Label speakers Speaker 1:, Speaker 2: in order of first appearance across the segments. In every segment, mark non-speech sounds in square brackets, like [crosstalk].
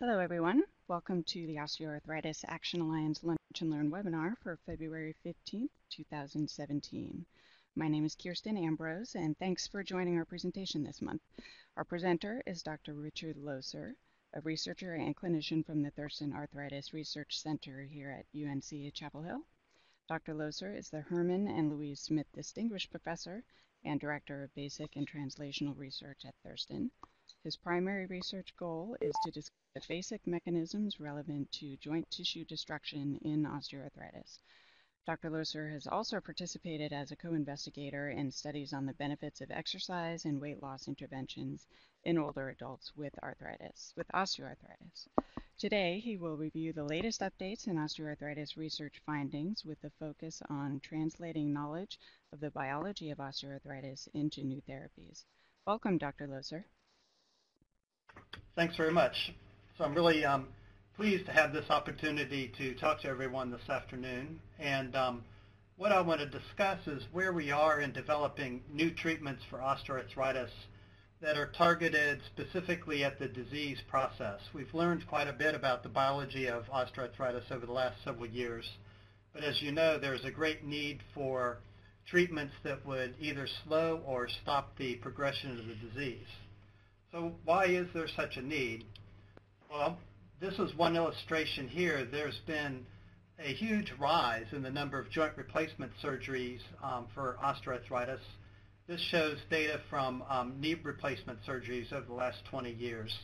Speaker 1: Hello, everyone. Welcome to the Osteoarthritis Action Alliance Lunch and Learn webinar for February 15th, 2017. My name is Kirsten Ambrose, and thanks for joining our presentation this month. Our presenter is Dr. Richard Loeser, a researcher and clinician from the Thurston Arthritis Research Center here at UNC Chapel Hill. Dr. Loeser is the Herman and Louise Smith Distinguished Professor and Director of Basic and Translational Research at Thurston. His primary research goal is to discuss the basic mechanisms relevant to joint tissue destruction in osteoarthritis. Dr. Loeser has also participated as a co-investigator in studies on the benefits of exercise and weight loss interventions in older adults with arthritis, with osteoarthritis. Today, he will review the latest updates in osteoarthritis research findings with a focus on translating knowledge of the biology of osteoarthritis into new therapies. Welcome, Dr. Loeser.
Speaker 2: Thanks very much. So I'm really um, pleased to have this opportunity to talk to everyone this afternoon. And um, what I want to discuss is where we are in developing new treatments for osteoarthritis that are targeted specifically at the disease process. We've learned quite a bit about the biology of osteoarthritis over the last several years. But as you know, there's a great need for treatments that would either slow or stop the progression of the disease. So why is there such a need? Well, this is one illustration here. There's been a huge rise in the number of joint replacement surgeries um, for osteoarthritis. This shows data from um, knee replacement surgeries over the last 20 years.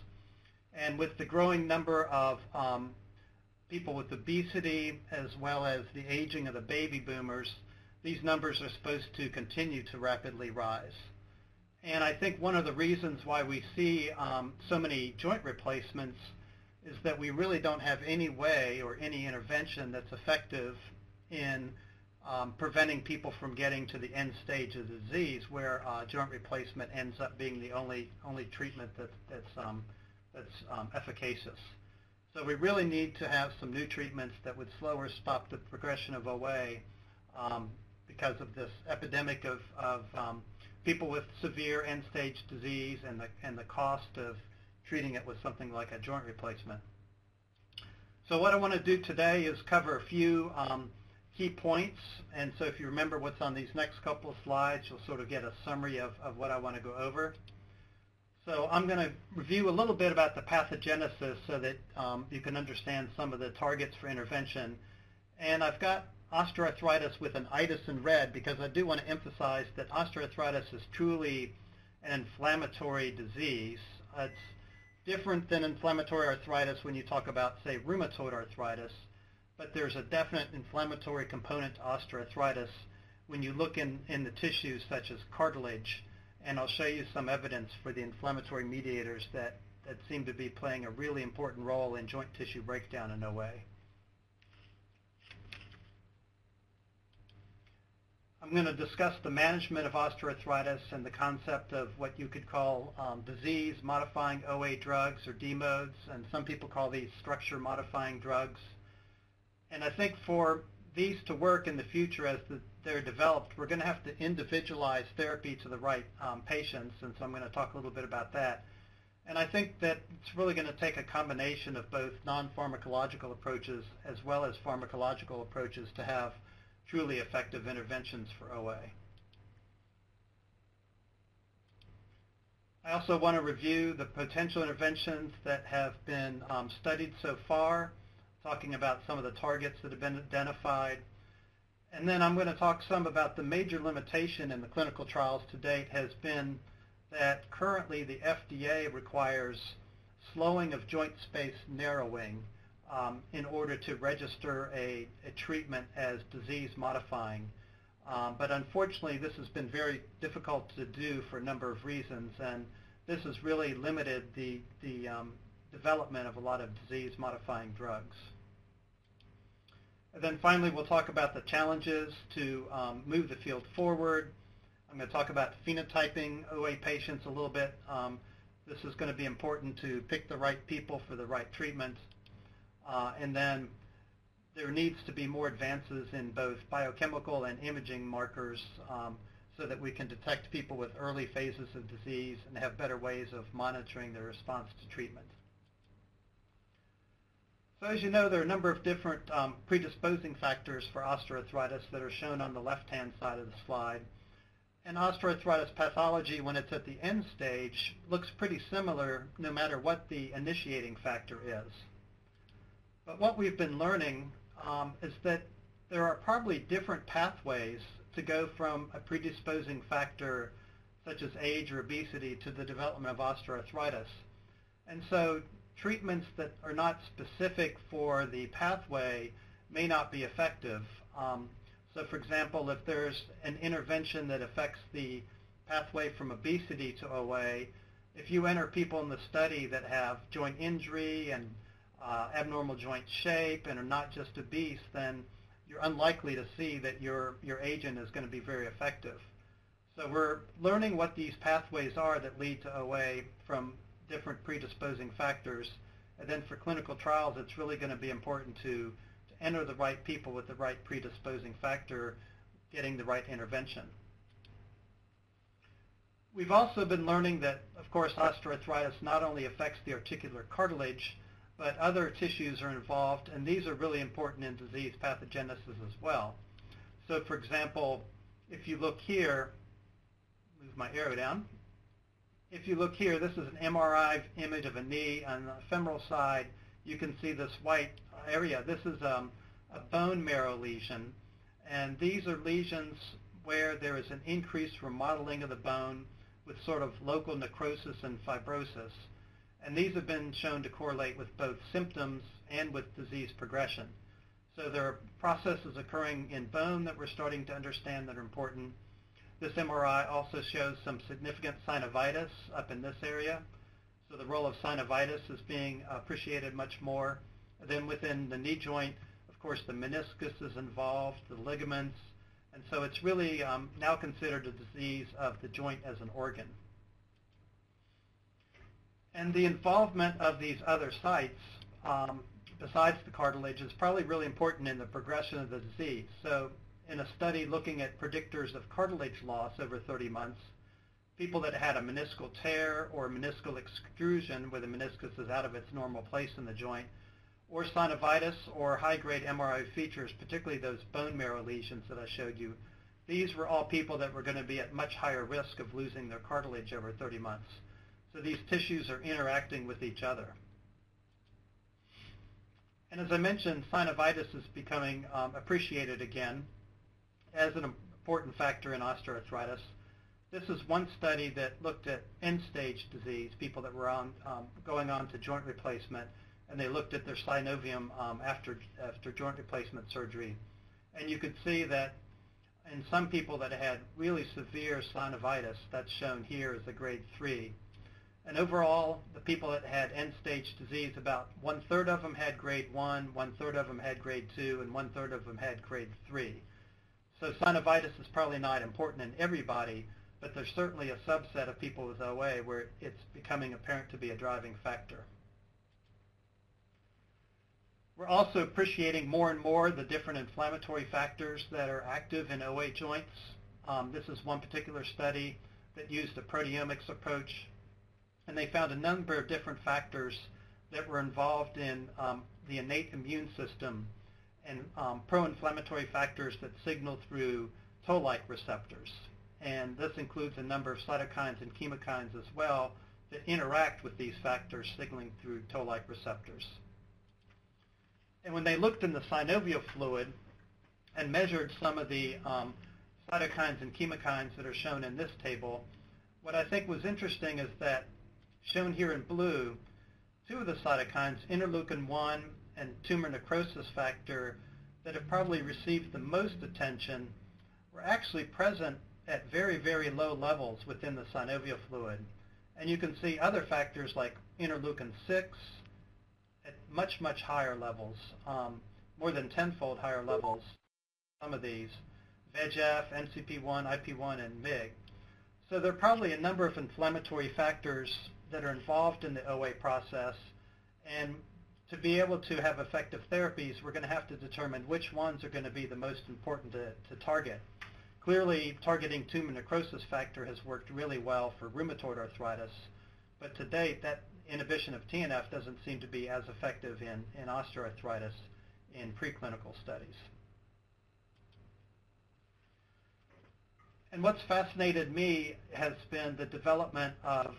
Speaker 2: And with the growing number of um, people with obesity as well as the aging of the baby boomers, these numbers are supposed to continue to rapidly rise. And I think one of the reasons why we see um, so many joint replacements is that we really don't have any way or any intervention that's effective in um, preventing people from getting to the end stage of the disease where uh, joint replacement ends up being the only only treatment that, that's um, that's um, efficacious. So we really need to have some new treatments that would slow or stop the progression of OA um, because of this epidemic of, of um, people with severe end-stage disease and the, and the cost of treating it with something like a joint replacement. So what I want to do today is cover a few um, key points. And so if you remember what's on these next couple of slides, you'll sort of get a summary of, of what I want to go over. So I'm going to review a little bit about the pathogenesis so that um, you can understand some of the targets for intervention. And I've got osteoarthritis with an itis in red because I do want to emphasize that osteoarthritis is truly an inflammatory disease. It's different than inflammatory arthritis when you talk about, say, rheumatoid arthritis, but there's a definite inflammatory component to osteoarthritis when you look in, in the tissues such as cartilage, and I'll show you some evidence for the inflammatory mediators that, that seem to be playing a really important role in joint tissue breakdown in OA. I'm going to discuss the management of osteoarthritis and the concept of what you could call um, disease-modifying OA drugs or DMOADs, and some people call these structure-modifying drugs. And I think for these to work in the future as the, they're developed, we're going to have to individualize therapy to the right um, patients, and so I'm going to talk a little bit about that. And I think that it's really going to take a combination of both non-pharmacological approaches as well as pharmacological approaches to have truly effective interventions for OA. I also want to review the potential interventions that have been um, studied so far, talking about some of the targets that have been identified. And then I'm going to talk some about the major limitation in the clinical trials to date has been that currently the FDA requires slowing of joint space narrowing um, in order to register a, a treatment as disease modifying. Um, but unfortunately, this has been very difficult to do for a number of reasons, and this has really limited the, the um, development of a lot of disease-modifying drugs. And then finally, we'll talk about the challenges to um, move the field forward. I'm going to talk about phenotyping OA patients a little bit. Um, this is going to be important to pick the right people for the right treatment. Uh, and then there needs to be more advances in both biochemical and imaging markers um, so that we can detect people with early phases of disease and have better ways of monitoring their response to treatment. So as you know, there are a number of different um, predisposing factors for osteoarthritis that are shown on the left-hand side of the slide. And osteoarthritis pathology, when it's at the end stage, looks pretty similar no matter what the initiating factor is. But what we've been learning um, is that there are probably different pathways to go from a predisposing factor such as age or obesity to the development of osteoarthritis. And so treatments that are not specific for the pathway may not be effective. Um, so for example, if there's an intervention that affects the pathway from obesity to OA, if you enter people in the study that have joint injury and uh, abnormal joint shape and are not just obese, then you're unlikely to see that your, your agent is going to be very effective. So we're learning what these pathways are that lead to OA from different predisposing factors. And then for clinical trials, it's really going to be important to, to enter the right people with the right predisposing factor, getting the right intervention. We've also been learning that, of course, osteoarthritis not only affects the articular cartilage, but other tissues are involved, and these are really important in disease pathogenesis as well. So for example, if you look here, move my arrow down, if you look here, this is an MRI image of a knee on the femoral side. You can see this white area. This is um, a bone marrow lesion, and these are lesions where there is an increased remodeling of the bone with sort of local necrosis and fibrosis. And these have been shown to correlate with both symptoms and with disease progression. So there are processes occurring in bone that we're starting to understand that are important. This MRI also shows some significant synovitis up in this area. So the role of synovitis is being appreciated much more. then within the knee joint, of course, the meniscus is involved, the ligaments, and so it's really um, now considered a disease of the joint as an organ. And the involvement of these other sites, um, besides the cartilage, is probably really important in the progression of the disease. So in a study looking at predictors of cartilage loss over 30 months, people that had a meniscal tear or meniscal extrusion where the meniscus is out of its normal place in the joint, or synovitis or high-grade MRI features, particularly those bone marrow lesions that I showed you, these were all people that were going to be at much higher risk of losing their cartilage over 30 months. So these tissues are interacting with each other. And as I mentioned, synovitis is becoming um, appreciated again as an important factor in osteoarthritis. This is one study that looked at end-stage disease, people that were on, um, going on to joint replacement, and they looked at their synovium um, after, after joint replacement surgery. And you could see that in some people that had really severe synovitis, that's shown here as a grade 3, and overall, the people that had end-stage disease, about one-third of them had grade 1, one-third of them had grade 2, and one-third of them had grade 3. So synovitis is probably not important in everybody, but there's certainly a subset of people with OA where it's becoming apparent to be a driving factor. We're also appreciating more and more the different inflammatory factors that are active in OA joints. Um, this is one particular study that used a proteomics approach and they found a number of different factors that were involved in um, the innate immune system and um, pro-inflammatory factors that signal through toll-like receptors. And this includes a number of cytokines and chemokines as well that interact with these factors signaling through toll-like receptors. And when they looked in the synovial fluid and measured some of the um, cytokines and chemokines that are shown in this table, what I think was interesting is that shown here in blue, two of the cytokines, interleukin-1 and tumor necrosis factor, that have probably received the most attention were actually present at very, very low levels within the synovial fluid. And you can see other factors like interleukin-6 at much, much higher levels, um, more than tenfold higher levels, some of these, VEGF, MCP1, IP1, and MIG. So there are probably a number of inflammatory factors that are involved in the OA process. And to be able to have effective therapies, we're going to have to determine which ones are going to be the most important to, to target. Clearly, targeting tumor necrosis factor has worked really well for rheumatoid arthritis, but to date, that inhibition of TNF doesn't seem to be as effective in, in osteoarthritis in preclinical studies. And what's fascinated me has been the development of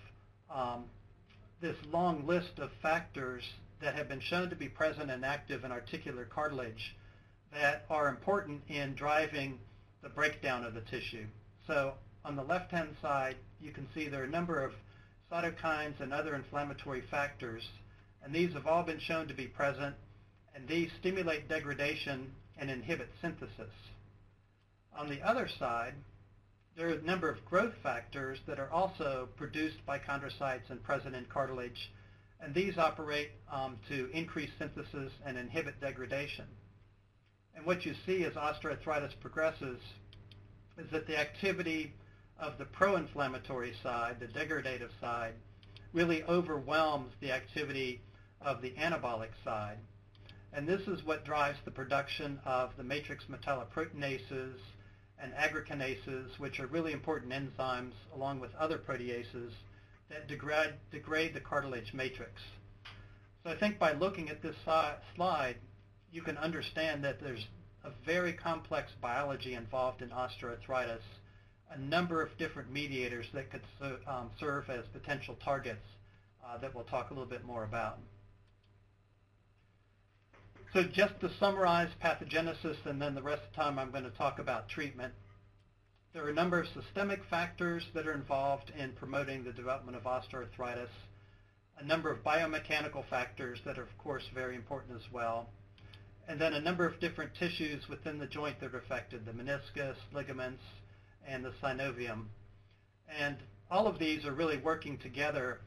Speaker 2: um, this long list of factors that have been shown to be present and active in articular cartilage that are important in driving the breakdown of the tissue. So on the left-hand side, you can see there are a number of cytokines and other inflammatory factors, and these have all been shown to be present, and these stimulate degradation and inhibit synthesis. On the other side, there are a number of growth factors that are also produced by chondrocytes and present in cartilage, and these operate um, to increase synthesis and inhibit degradation. And what you see as osteoarthritis progresses is that the activity of the pro-inflammatory side, the degradative side, really overwhelms the activity of the anabolic side. And this is what drives the production of the matrix metalloproteinases and aggrecanases, which are really important enzymes, along with other proteases, that degrade, degrade the cartilage matrix. So I think by looking at this slide, you can understand that there's a very complex biology involved in osteoarthritis, a number of different mediators that could um, serve as potential targets uh, that we'll talk a little bit more about. So just to summarize pathogenesis, and then the rest of the time I'm going to talk about treatment. There are a number of systemic factors that are involved in promoting the development of osteoarthritis, a number of biomechanical factors that are, of course, very important as well, and then a number of different tissues within the joint that are affected, the meniscus, ligaments, and the synovium. And all of these are really working together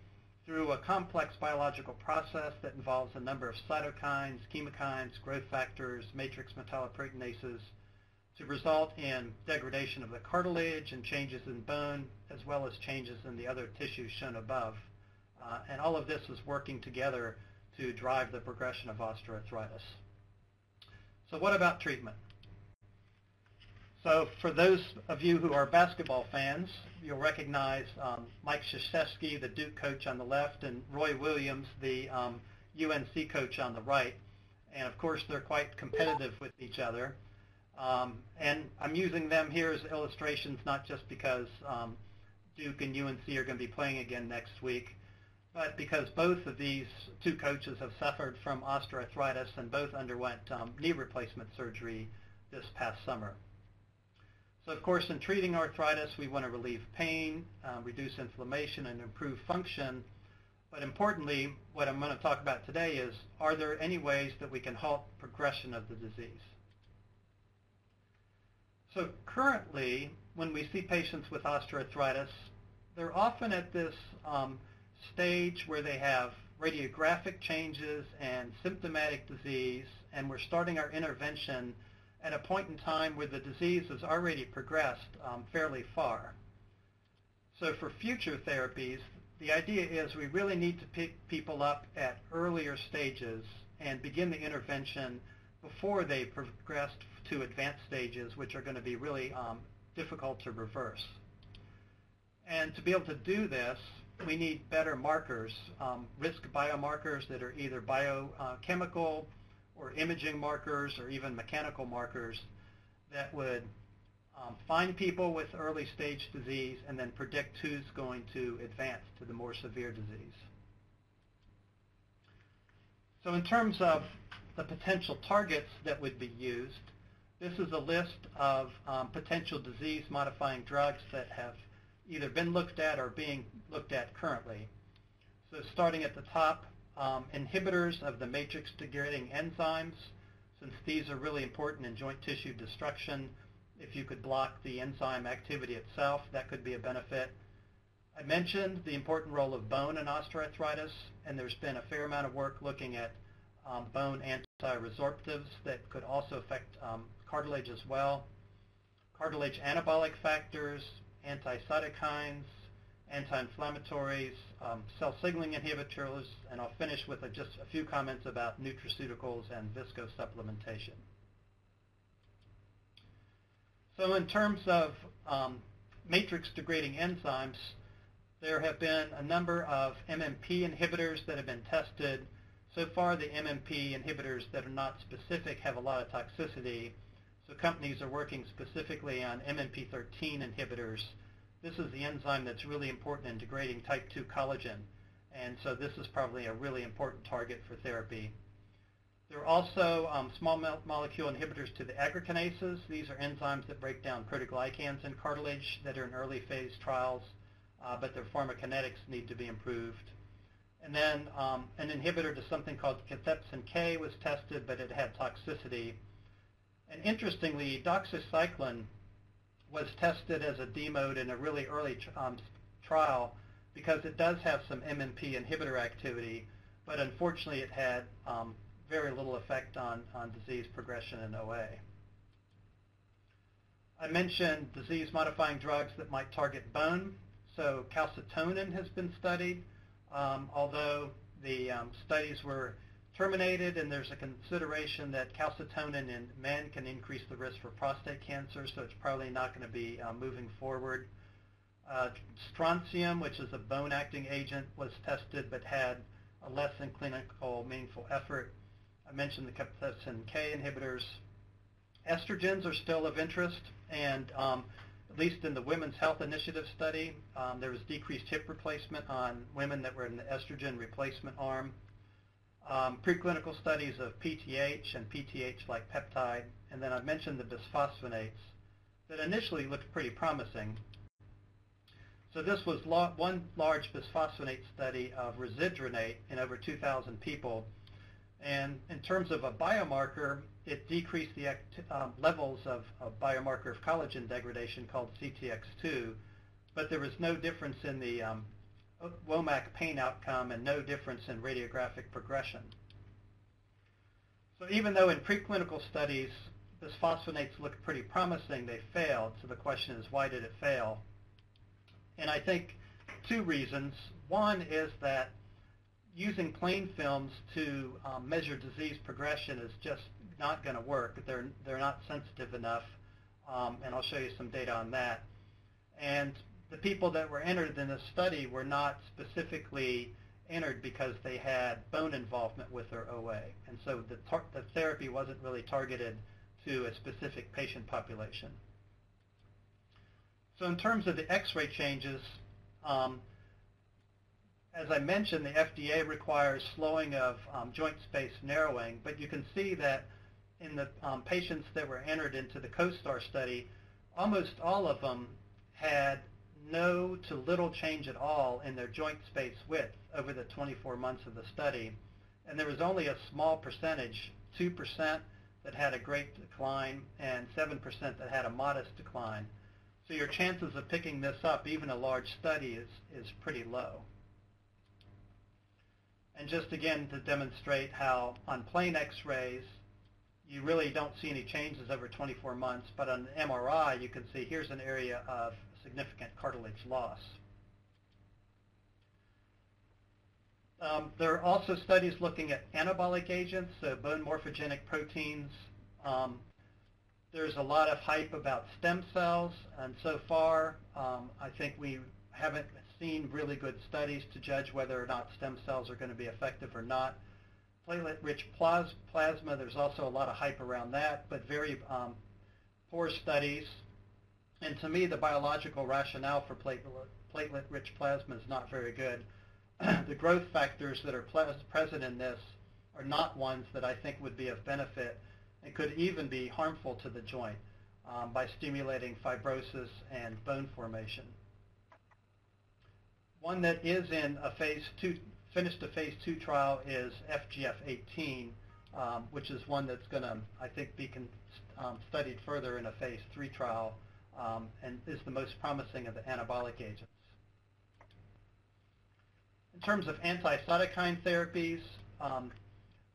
Speaker 2: through a complex biological process that involves a number of cytokines, chemokines, growth factors, matrix metalloproteinases to result in degradation of the cartilage and changes in bone, as well as changes in the other tissues shown above. Uh, and all of this is working together to drive the progression of osteoarthritis. So what about treatment? So for those of you who are basketball fans, you'll recognize um, Mike Krzyzewski, the Duke coach on the left, and Roy Williams, the um, UNC coach on the right. And of course, they're quite competitive with each other. Um, and I'm using them here as illustrations, not just because um, Duke and UNC are going to be playing again next week, but because both of these two coaches have suffered from osteoarthritis and both underwent um, knee replacement surgery this past summer. So of course, in treating arthritis, we want to relieve pain, uh, reduce inflammation, and improve function. But importantly, what I'm going to talk about today is, are there any ways that we can halt progression of the disease? So currently, when we see patients with osteoarthritis, they're often at this um, stage where they have radiographic changes and symptomatic disease, and we're starting our intervention at a point in time where the disease has already progressed um, fairly far. So for future therapies, the idea is we really need to pick people up at earlier stages and begin the intervention before they progressed to advanced stages, which are going to be really um, difficult to reverse. And to be able to do this, we need better markers, um, risk biomarkers that are either biochemical or imaging markers or even mechanical markers that would um, find people with early stage disease and then predict who's going to advance to the more severe disease. So in terms of the potential targets that would be used, this is a list of um, potential disease-modifying drugs that have either been looked at or being looked at currently. So starting at the top, um, inhibitors of the matrix degrading enzymes, since these are really important in joint tissue destruction. If you could block the enzyme activity itself, that could be a benefit. I mentioned the important role of bone in osteoarthritis, and there's been a fair amount of work looking at um, bone anti-resorptives that could also affect um, cartilage as well. Cartilage anabolic factors, anti-cytokines, anti-inflammatories, um, cell signaling inhibitors, and I'll finish with a, just a few comments about nutraceuticals and viscosupplementation. So in terms of um, matrix-degrading enzymes, There have been a number of MMP inhibitors that have been tested. So far, the MMP inhibitors that are not specific have a lot of toxicity. So companies are working specifically on MMP13 inhibitors. This is the enzyme that's really important in degrading type 2 collagen. And so this is probably a really important target for therapy. There are also um, small molecule inhibitors to the aggrecanases. These are enzymes that break down proteoglycans in cartilage that are in early phase trials, uh, but their pharmacokinetics need to be improved. And then um, an inhibitor to something called cathepsin K was tested, but it had toxicity. And interestingly, doxycycline was tested as a DMOAD in a really early um, trial because it does have some MMP inhibitor activity, but unfortunately it had um, very little effect on, on disease progression in OA. I mentioned disease-modifying drugs that might target bone. So calcitonin has been studied, um, although the um, studies were terminated and there's a consideration that calcitonin in men can increase the risk for prostate cancer, so it's probably not going to be uh, moving forward. Uh, strontium, which is a bone-acting agent, was tested but had a less than clinical meaningful effort. I mentioned the cathepsin K inhibitors. Estrogens are still of interest, and um, at least in the Women's Health Initiative study, um, there was decreased hip replacement on women that were in the estrogen replacement arm. Um, preclinical studies of PTH and PTH-like peptide, and then I've mentioned the bisphosphonates that initially looked pretty promising. So this was one large bisphosphonate study of risedronate in over 2,000 people and in terms of a biomarker, it decreased the um, levels of a biomarker of collagen degradation called CTX2, but there was no difference in the um, WOMAC pain outcome and no difference in radiographic progression. So even though in preclinical studies bisphosphonates looked pretty promising, they failed. So the question is, why did it fail? And I think two reasons. One is that using plain films to um, measure disease progression is just not going to work. They're, they're not sensitive enough, um, and I'll show you some data on that. And the people that were entered in this study were not specifically entered because they had bone involvement with their OA. And so the, the therapy wasn't really targeted to a specific patient population. So in terms of the x-ray changes, um, as I mentioned, the FDA requires slowing of um, joint space narrowing, but you can see that in the um, patients that were entered into the KOSTAR study, almost all of them had no to little change at all in their joint space width over the 24 months of the study. And there was only a small percentage, 2%, that had a great decline and 7% that had a modest decline. So your chances of picking this up, even a large study, is, is pretty low. And just again to demonstrate how on plain x-rays, you really don't see any changes over 24 months, but on MRI, you can see here's an area of significant cartilage loss. Um, there are also studies looking at anabolic agents, so bone morphogenic proteins. Um, there's a lot of hype about stem cells, and so far, um, I think we haven't seen really good studies to judge whether or not stem cells are going to be effective or not. Platelet-rich plasma, there's also a lot of hype around that, but very um, poor studies. And to me, the biological rationale for platelet-rich plasma is not very good. [clears throat] the growth factors that are present in this are not ones that I think would be of benefit and could even be harmful to the joint um, by stimulating fibrosis and bone formation. One that is in a phase two, finished a phase two trial is FGF18, um, which is one that's going to, I think, be um, studied further in a phase three trial um, and is the most promising of the anabolic agents. In terms of anti-cytokine therapies, um,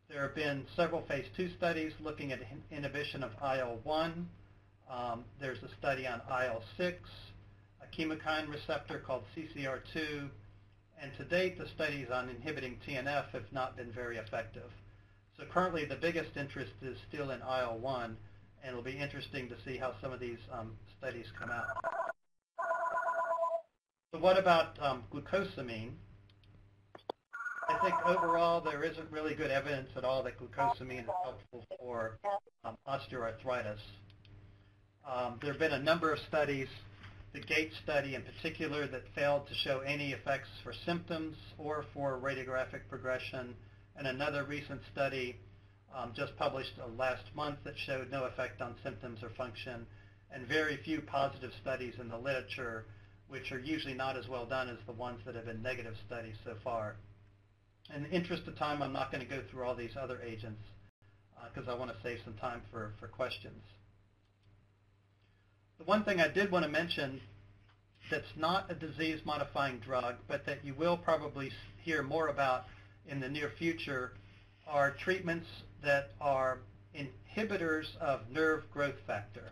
Speaker 2: there have been several phase two studies looking at inhibition of IL-1. Um, there's a study on IL-6 a chemokine receptor called CCR2, and to date the studies on inhibiting TNF have not been very effective. So currently the biggest interest is still in IL-1, and it'll be interesting to see how some of these um, studies come out. So what about um, glucosamine? I think overall there isn't really good evidence at all that glucosamine is helpful for um, osteoarthritis. Um, there have been a number of studies, the GAIT study in particular, that failed to show any effects for symptoms or for radiographic progression, and another recent study um, just published last month that showed no effect on symptoms or function, and very few positive studies in the literature, which are usually not as well done as the ones that have been negative studies so far. In the interest of time, I'm not going to go through all these other agents because uh, I want to save some time for, for questions. The one thing I did want to mention that's not a disease-modifying drug, but that you will probably hear more about in the near future are treatments that are inhibitors of nerve growth factor.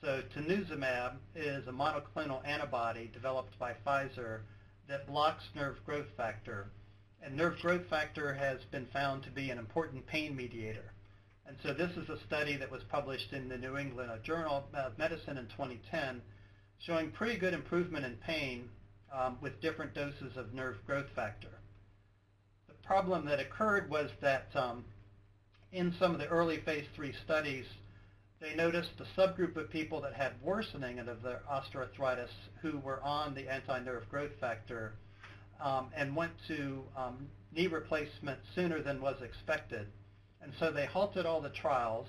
Speaker 2: So tanezumab is a monoclonal antibody developed by Pfizer that blocks nerve growth factor. And nerve growth factor has been found to be an important pain mediator. And so this is a study that was published in the New England Journal of Medicine in 2010 showing pretty good improvement in pain um, with different doses of nerve growth factor. The problem that occurred was that um, in some of the early phase three studies, they noticed the subgroup of people that had worsening of their osteoarthritis who were on the anti-nerve growth factor um, and went to um, knee replacement sooner than was expected. And so they halted all the trials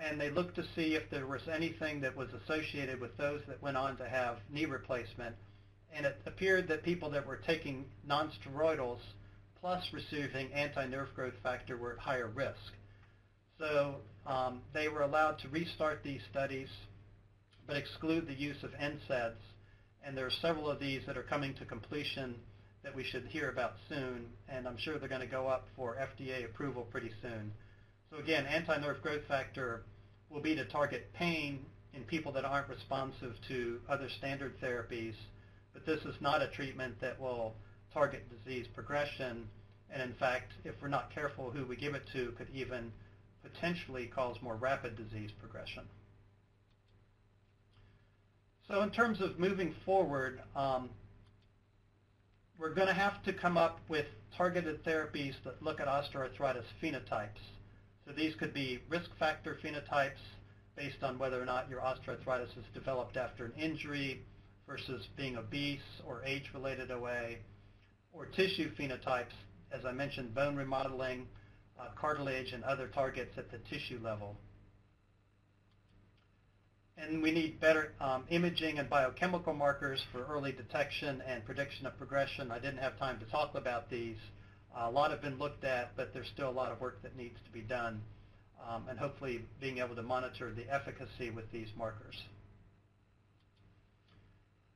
Speaker 2: and they looked to see if there was anything that was associated with those that went on to have knee replacement. And it appeared that people that were taking nonsteroidals plus receiving anti-nerve growth factor were at higher risk. So um, they were allowed to restart these studies, but exclude the use of NSAIDs. And there are several of these that are coming to completion that we should hear about soon, and I'm sure they're going to go up for FDA approval pretty soon. So again, anti-nerve growth factor will be to target pain in people that aren't responsive to other standard therapies, but this is not a treatment that will target disease progression, and in fact, if we're not careful who we give it to, could even potentially cause more rapid disease progression. So in terms of moving forward, um, we're going to have to come up with targeted therapies that look at osteoarthritis phenotypes. So these could be risk factor phenotypes based on whether or not your osteoarthritis is developed after an injury versus being obese or age-related OA, or tissue phenotypes, as I mentioned, bone remodeling, uh, cartilage and other targets at the tissue level. And we need better um, imaging and biochemical markers for early detection and prediction of progression. I didn't have time to talk about these. A lot have been looked at, but there's still a lot of work that needs to be done. Um, and hopefully being able to monitor the efficacy with these markers.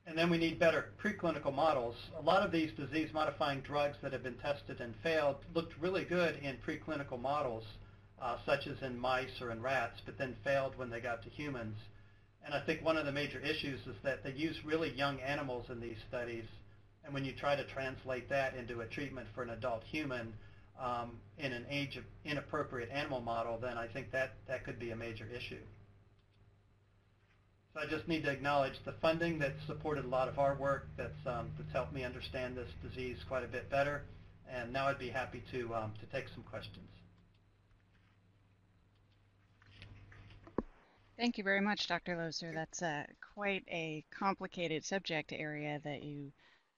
Speaker 2: And then we need better preclinical models. A lot of these disease-modifying drugs that have been tested and failed looked really good in preclinical models, uh, such as in mice or in rats, but then failed when they got to humans. And I think one of the major issues is that they use really young animals in these studies, and when you try to translate that into a treatment for an adult human um, in an age of inappropriate animal model, then I think that, that could be a major issue. So I just need to acknowledge the funding that's supported a lot of our work, that's, um, that's helped me understand this disease quite a bit better. And now I'd be happy to, um, to take some questions.
Speaker 1: Thank you very much, Dr. Loeser. That's uh, quite a complicated subject area that you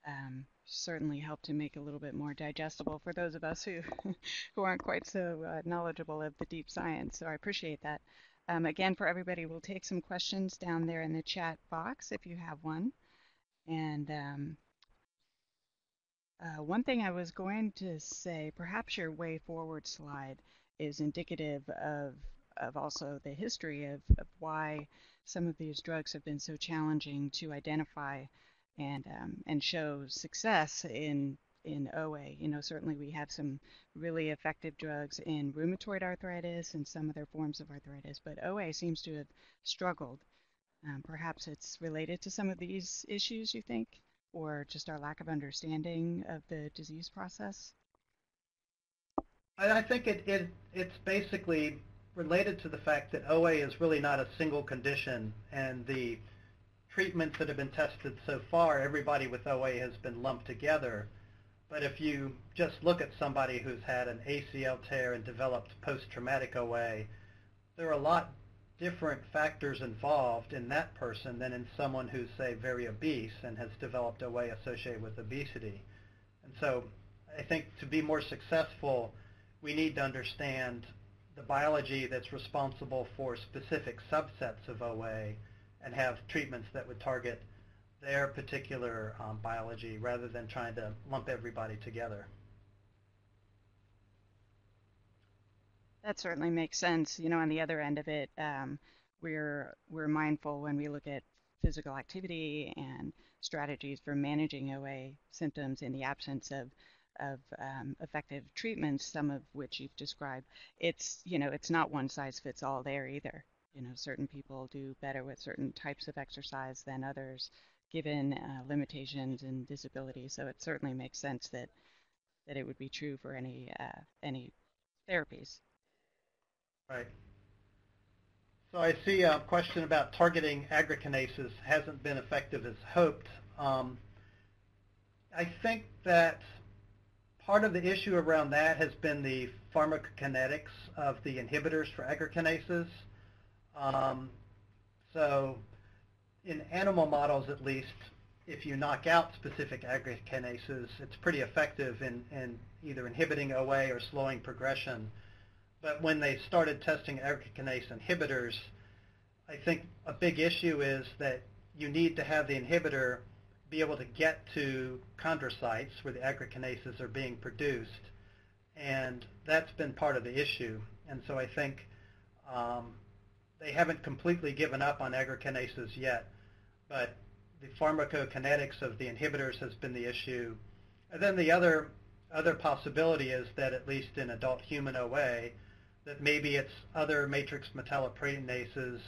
Speaker 1: um, certainly helped to make a little bit more digestible for those of us who, [laughs] who aren't quite so uh, knowledgeable of the deep science. So I appreciate that. Um, again, for everybody, we'll take some questions down there in the chat box if you have one. And um, uh, one thing I was going to say, perhaps your way forward slide is indicative of, of also the history of, of why some of these drugs have been so challenging to identify and, um, and show success in in OA. You know, certainly we have some really effective drugs in rheumatoid arthritis and some other forms of arthritis, but OA seems to have struggled. Um, perhaps it's related to some of these issues, you think, or just our lack of understanding of the disease process?
Speaker 2: I think it, it it's basically related to the fact that OA is really not a single condition, and the treatments that have been tested so far, everybody with OA has been lumped together. But if you just look at somebody who's had an ACL tear and developed post-traumatic OA, there are a lot different factors involved in that person than in someone who's, say, very obese and has developed OA associated with obesity. And so I think to be more successful, we need to understand the biology that's responsible for specific subsets of OA and have treatments that would target their particular um, biology rather than trying to lump everybody together.
Speaker 1: That certainly makes sense. You know, on the other end of it, um, we're we're mindful when we look at physical activity and strategies for managing OA symptoms in the absence of of um, effective treatments, some of which you've described. It's you know it's not one size fits all there either. You know, certain people do better with certain types of exercise than others, given uh, limitations and disabilities. So it certainly makes sense that that it would be true for any uh, any therapies.
Speaker 2: Right. So I see a question about targeting aggrecanases hasn't been effective as hoped. Um, I think that part of the issue around that has been the pharmacokinetics of the inhibitors for aggrecanases. Um, so in animal models at least, if you knock out specific aggrecanases, it's pretty effective in, in either inhibiting OA or slowing progression. But when they started testing aggrecanase inhibitors, I think a big issue is that you need to have the inhibitor be able to get to chondrocytes where the aggrecanases are being produced. And that's been part of the issue. And so I think um, they haven't completely given up on aggrecanases yet, but the pharmacokinetics of the inhibitors has been the issue. And then the other other possibility is that at least in adult human OA, that maybe it's other matrix metalloproteinases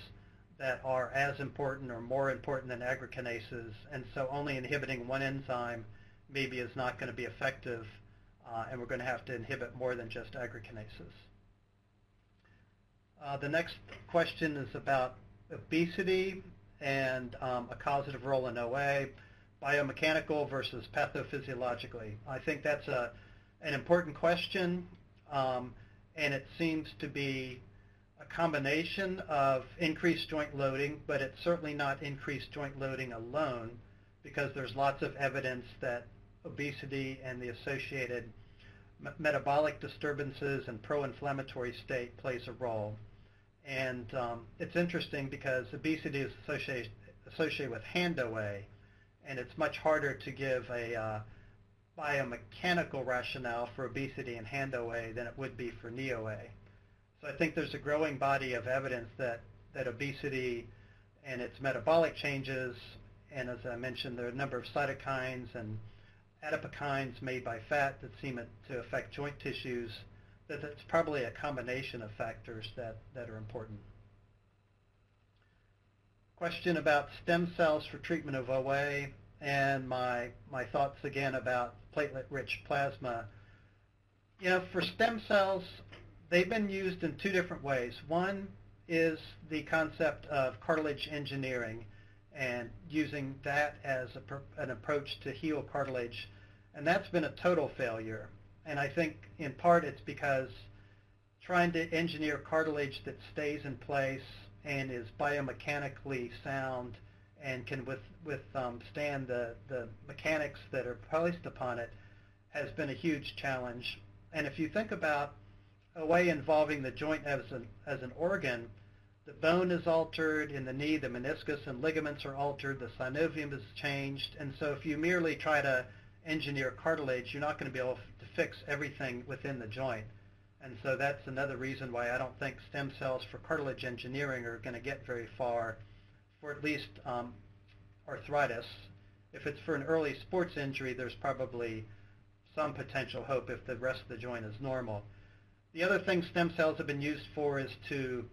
Speaker 2: that are as important or more important than aggrecanases, and so only inhibiting one enzyme maybe is not going to be effective, uh, and we're going to have to inhibit more than just aggrecanases. Uh, the next question is about obesity and um, a causative role in OA, biomechanical versus pathophysiologically. I think that's a, an important question, um, and it seems to be a combination of increased joint loading, but it's certainly not increased joint loading alone because there's lots of evidence that obesity and the associated metabolic disturbances and pro-inflammatory state plays a role. And um, it's interesting because obesity is associated, associated with hand OA, and it's much harder to give a uh, biomechanical rationale for obesity and hand OA than it would be for knee OA. So I think there's a growing body of evidence that, that obesity and its metabolic changes, and as I mentioned, there are a number of cytokines and adipokines made by fat that seem to affect joint tissues, that it's probably a combination of factors that, that are important. Question about stem cells for treatment of OA and my, my thoughts again about platelet-rich plasma. You know, for stem cells, they've been used in two different ways. One is the concept of cartilage engineering and using that as a, an approach to heal cartilage, and that's been a total failure. And I think in part it's because trying to engineer cartilage that stays in place and is biomechanically sound and can with, withstand um, the, the mechanics that are placed upon it has been a huge challenge. And if you think about OA involving the joint as an, as an organ, the bone is altered in the knee, the meniscus and ligaments are altered, the synovium is changed, and so if you merely try to engineer cartilage, you're not going to be able fix everything within the joint. And so that's another reason why I don't think stem cells for cartilage engineering are going to get very far for at least um, arthritis. If it's for an early sports injury, there's probably some potential hope if the rest of the joint is normal. The other thing stem cells have been used for is to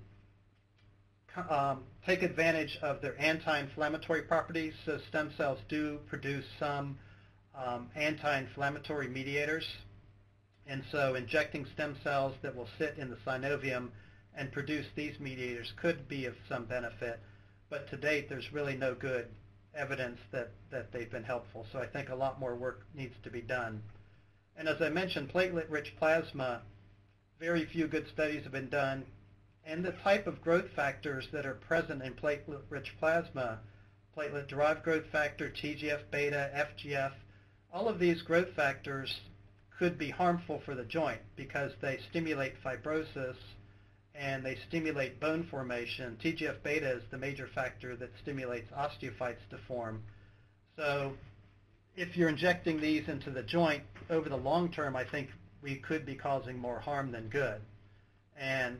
Speaker 2: um, take advantage of their anti-inflammatory properties. So stem cells do produce some um, anti-inflammatory mediators. And so injecting stem cells that will sit in the synovium and produce these mediators could be of some benefit. But to date, there's really no good evidence that, that they've been helpful. So I think a lot more work needs to be done. And as I mentioned, platelet-rich plasma, very few good studies have been done. And the type of growth factors that are present in platelet-rich plasma, platelet-derived growth factor, TGF-beta, FGF, all of these growth factors could be harmful for the joint because they stimulate fibrosis and they stimulate bone formation. TGF-beta is the major factor that stimulates osteophytes to form. So if you're injecting these into the joint, over the long term, I think we could be causing more harm than good. And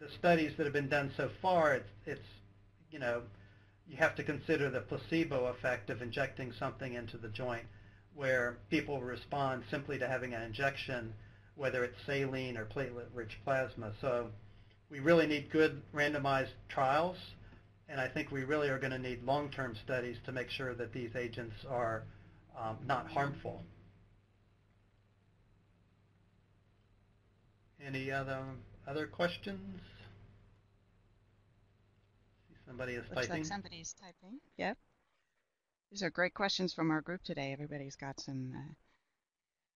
Speaker 2: the studies that have been done so far, it's, it's you know, you have to consider the placebo effect of injecting something into the joint where people respond simply to having an injection, whether it's saline or platelet-rich plasma. So we really need good randomized trials, and I think we really are going to need long-term studies to make sure that these agents are um, not harmful. Any other other questions? Somebody is
Speaker 1: Looks
Speaker 2: typing.
Speaker 1: like somebody's typing. Yep. These are great questions from our group today. Everybody's got some uh,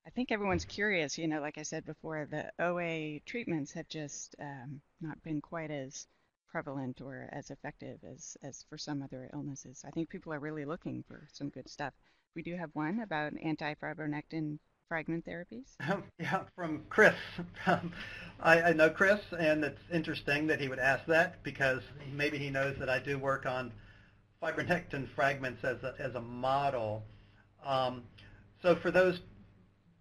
Speaker 1: I think everyone's curious. You know, like I said before, the OA treatments have just um, not been quite as prevalent or as effective as, as for some other illnesses. I think people are really looking for some good stuff. We do have one about anti-fibronectin fragment therapies. [laughs]
Speaker 2: yeah, from Chris. [laughs] I, I know Chris, and it's interesting that he would ask that because maybe he knows that I do work on fibronectin fragments as a, as a model. Um, so for those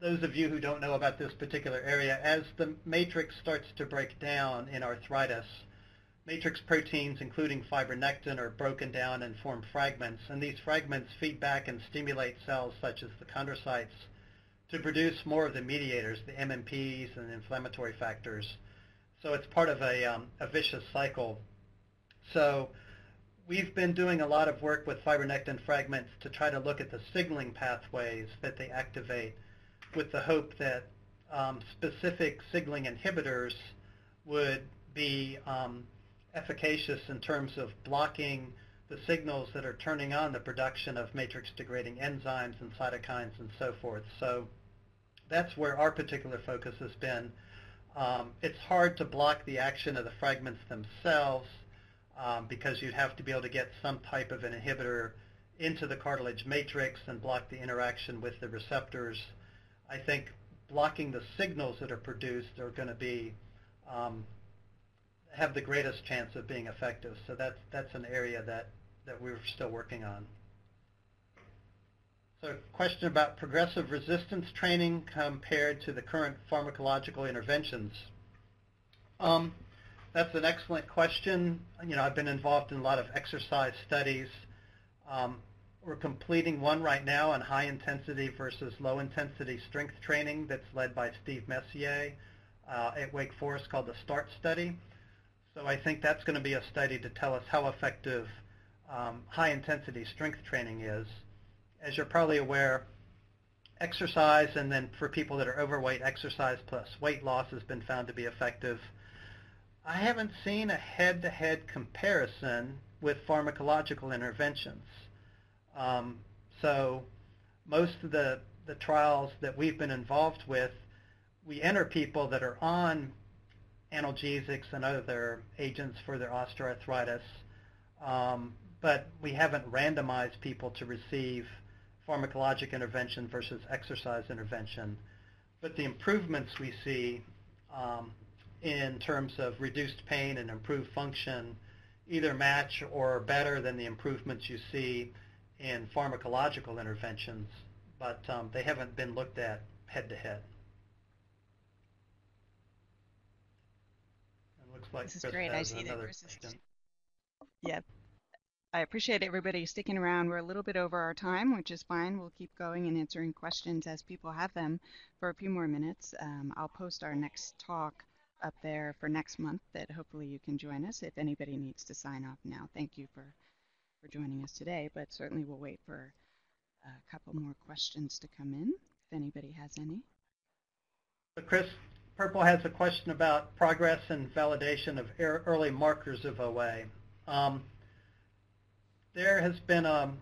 Speaker 2: those of you who don't know about this particular area, as the matrix starts to break down in arthritis, matrix proteins, including fibronectin, are broken down and form fragments, and these fragments feed back and stimulate cells such as the chondrocytes to produce more of the mediators, the MMPs and inflammatory factors. So it's part of a, um, a vicious cycle. So we've been doing a lot of work with fibronectin fragments to try to look at the signaling pathways that they activate with the hope that um, specific signaling inhibitors would be um, efficacious in terms of blocking the signals that are turning on the production of matrix-degrading enzymes and cytokines and so forth. So that's where our particular focus has been. Um, it's hard to block the action of the fragments themselves um, because you'd have to be able to get some type of an inhibitor into the cartilage matrix and block the interaction with the receptors I think blocking the signals that are produced are going to be um, have the greatest chance of being effective. So that's that's an area that that we're still working on. So question about progressive resistance training compared to the current pharmacological interventions. Um, that's an excellent question. You know, I've been involved in a lot of exercise studies. Um, we're completing one right now on high intensity versus low intensity strength training that's led by Steve Messier uh, at Wake Forest called the START study. So I think that's going to be a study to tell us how effective um, high intensity strength training is. As you're probably aware, exercise and then for people that are overweight, exercise plus weight loss has been found to be effective. I haven't seen a head-to-head -head comparison with pharmacological interventions. Um, so most of the, the trials that we've been involved with, we enter people that are on analgesics and other agents for their osteoarthritis, um, but we haven't randomized people to receive pharmacologic intervention versus exercise intervention. But the improvements we see um, in terms of reduced pain and improved function either match or better than the improvements you see in pharmacological interventions, but um, they haven't been looked at head to head. It looks like
Speaker 1: this is
Speaker 2: Chris
Speaker 1: great. I see that
Speaker 2: another question.
Speaker 1: Yep. I appreciate everybody sticking around. We're a little bit over our time, which is fine. We'll keep going and answering questions as people have them for a few more minutes. Um, I'll post our next talk up there for next month that hopefully you can join us if anybody needs to sign up now. Thank you for for joining us today, but certainly we'll wait for a couple more questions to come in, if anybody has any.
Speaker 2: So Chris Purple has a question about progress and validation of early markers of OA. Um, there has been a,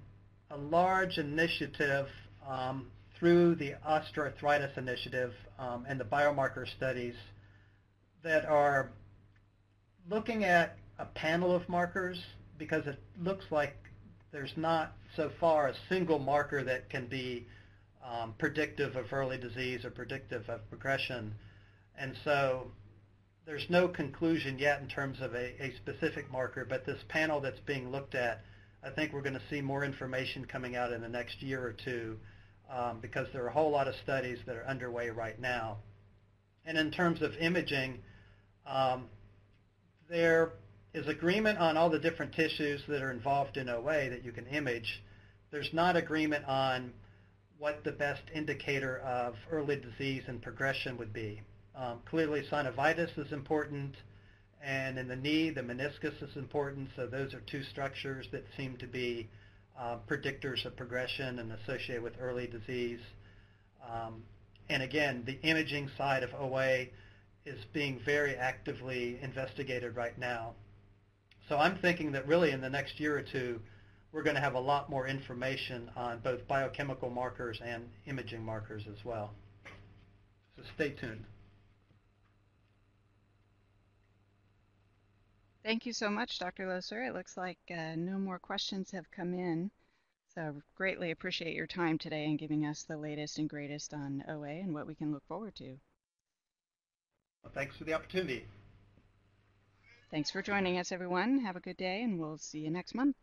Speaker 2: a large initiative um, through the osteoarthritis initiative um, and the biomarker studies that are looking at a panel of markers because it looks like there's not so far a single marker that can be um, predictive of early disease or predictive of progression. And so there's no conclusion yet in terms of a, a specific marker, but this panel that's being looked at, I think we're going to see more information coming out in the next year or two um, because there are a whole lot of studies that are underway right now. And in terms of imaging, um, there is agreement on all the different tissues that are involved in OA that you can image. There's not agreement on what the best indicator of early disease and progression would be. Um, clearly, synovitis is important, and in the knee, the meniscus is important. So those are two structures that seem to be uh, predictors of progression and associated with early disease. Um, and again, the imaging side of OA is being very actively investigated right now. So I'm thinking that really in the next year or two, we're going to have a lot more information on both biochemical markers and imaging markers as well. So stay tuned.
Speaker 1: Thank you so much, Dr. Loeser. It looks like uh, no more questions have come in. So greatly appreciate your time today and giving us the latest and greatest on OA and what we can look forward to.
Speaker 2: Well, thanks for the opportunity.
Speaker 1: Thanks for joining us, everyone. Have a good day, and we'll see you next month.